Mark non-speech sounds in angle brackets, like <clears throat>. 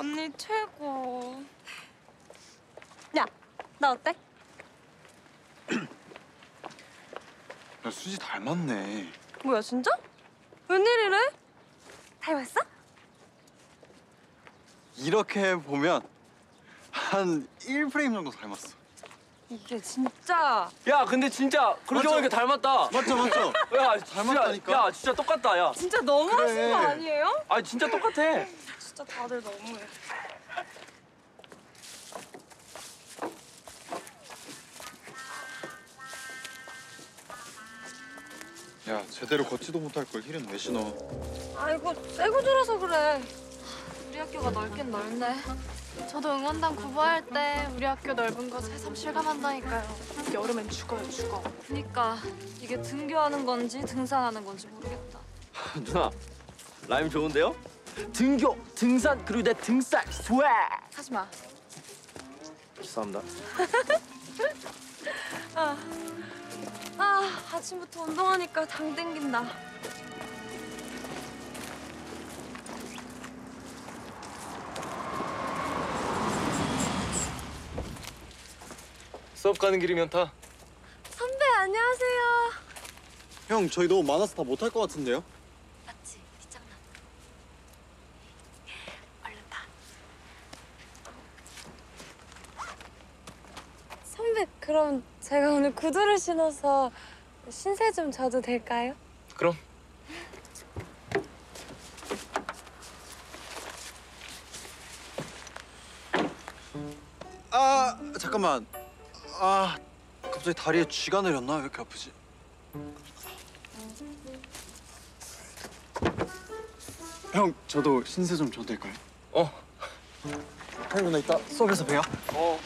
언니 최고. 야, 나 어때? <clears throat> 야 수지 닮았네. 뭐야 진짜? 웬일이래? 닮았어? 이렇게 보면 한 1프레임 정도 닮았어. 이게 진짜 야 근데 진짜 그렇게 맞죠? 보니까 닮았다. 맞죠 맞죠? <laughs> 야 닮았다니까? 진짜, 야 진짜 똑같다 야. 진짜 너무하신 그래. 거 아니에요? 아 진짜 똑같아. 진짜 다들 너무해. 야 제대로 걷지도 못할 걸 힐은 왜 신어? 아이고 새거 줄어서 그래. 우리 학교가 넓긴 넓네. 저도 응원단 구보할 때 우리 학교 넓은 거 새삼 실감한다니까요. 여름엔 죽어요, 죽어. 그니까 이게 등교하는 건지 등산하는 건지 모르겠다. <laughs> 누나 라임 좋은데요? 등교, 등산 그리고 내 등살 스웩. 하지 마. 죄송합니다. <laughs> 아 아침부터 운동하니까 당 땡긴다. 수업 가는 길이면 타. 선배 안녕하세요. 형 저희 너무 많아서 다 못할 것 같은데요? 맞지? 뒷장난. 얼른 타. 선배 그럼 제가 오늘 구두를 신어서 신세 좀 져도 될까요? 그럼. 아 잠깐만. 아 갑자기 다리에 쥐가 내렸나? 왜 이렇게 아프지? 형 저도 신세 좀 줘도 될까요? 어. 형 누나 이따 수업에서 봬요. 어.